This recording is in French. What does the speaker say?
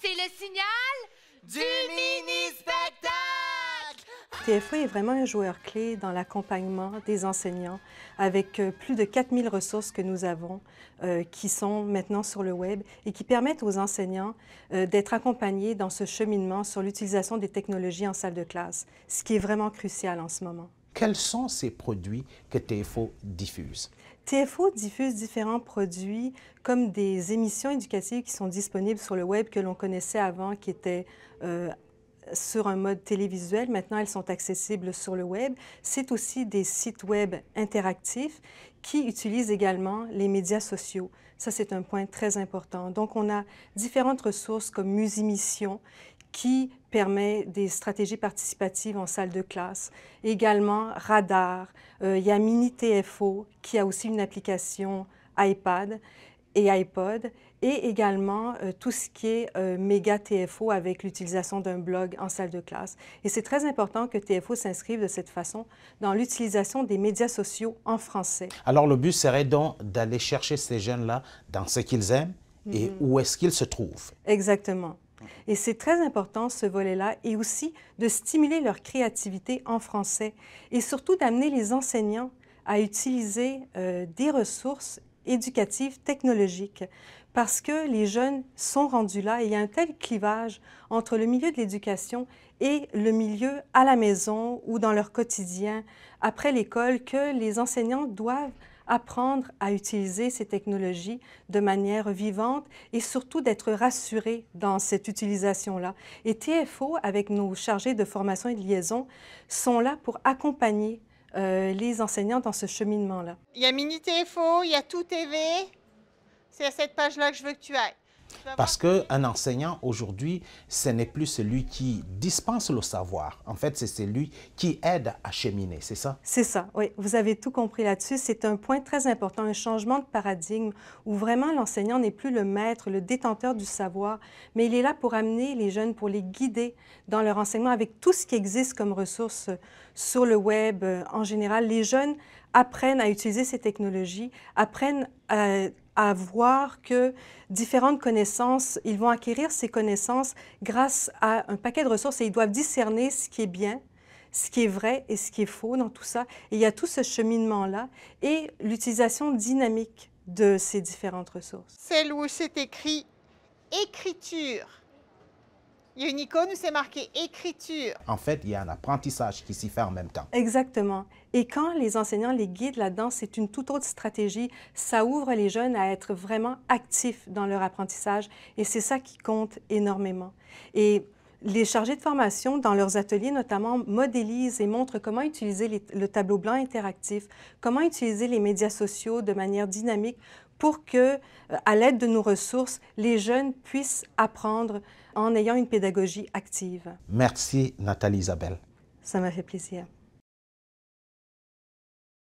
C'est le signal du mini-spectacle! TFO est vraiment un joueur clé dans l'accompagnement des enseignants avec euh, plus de 4000 ressources que nous avons euh, qui sont maintenant sur le web et qui permettent aux enseignants euh, d'être accompagnés dans ce cheminement sur l'utilisation des technologies en salle de classe, ce qui est vraiment crucial en ce moment. Quels sont ces produits que TFO diffuse? TFO diffuse différents produits comme des émissions éducatives qui sont disponibles sur le web que l'on connaissait avant, qui étaient euh, sur un mode télévisuel. Maintenant, elles sont accessibles sur le web. C'est aussi des sites web interactifs qui utilisent également les médias sociaux. Ça, c'est un point très important. Donc, on a différentes ressources comme Musimission qui permet des stratégies participatives en salle de classe. Également, Radar. Euh, il y a Mini TFO qui a aussi une application iPad et iPod, et également euh, tout ce qui est euh, méga TFO avec l'utilisation d'un blog en salle de classe. Et c'est très important que TFO s'inscrive de cette façon dans l'utilisation des médias sociaux en français. Alors le but serait donc d'aller chercher ces jeunes-là dans ce qu'ils aiment et mm-hmm. où est-ce qu'ils se trouvent. Exactement. Et c'est très important, ce volet-là, et aussi de stimuler leur créativité en français et surtout d'amener les enseignants à utiliser euh, des ressources éducatives technologiques parce que les jeunes sont rendus là et il y a un tel clivage entre le milieu de l'éducation et le milieu à la maison ou dans leur quotidien après l'école que les enseignants doivent apprendre à utiliser ces technologies de manière vivante et surtout d'être rassurés dans cette utilisation-là. Et TFO, avec nos chargés de formation et de liaison, sont là pour accompagner euh, les enseignants dans ce cheminement-là. Il y a Mini TFO, il y a Tout TV. C'est à cette page-là que je veux que tu ailles. Parce qu'un enseignant, aujourd'hui, ce n'est plus celui qui dispense le savoir. En fait, c'est celui qui aide à cheminer, c'est ça? C'est ça, oui. Vous avez tout compris là-dessus. C'est un point très important, un changement de paradigme où vraiment l'enseignant n'est plus le maître, le détenteur du savoir, mais il est là pour amener les jeunes, pour les guider dans leur enseignement avec tout ce qui existe comme ressources sur le web euh, en général. Les jeunes apprennent à utiliser ces technologies, apprennent à à voir que différentes connaissances, ils vont acquérir ces connaissances grâce à un paquet de ressources et ils doivent discerner ce qui est bien, ce qui est vrai et ce qui est faux dans tout ça. Et il y a tout ce cheminement-là et l'utilisation dynamique de ces différentes ressources. Celle où c'est écrit écriture il y a une icône où c'est marqué écriture. En fait, il y a un apprentissage qui s'y fait en même temps. Exactement. Et quand les enseignants les guident là-dedans, c'est une toute autre stratégie. Ça ouvre les jeunes à être vraiment actifs dans leur apprentissage et c'est ça qui compte énormément. Et les chargés de formation, dans leurs ateliers notamment, modélisent et montrent comment utiliser le tableau blanc interactif, comment utiliser les médias sociaux de manière dynamique pour que, euh, à l'aide de nos ressources, les jeunes puissent apprendre en ayant une pédagogie active. Merci, Nathalie Isabelle. Ça m'a fait plaisir.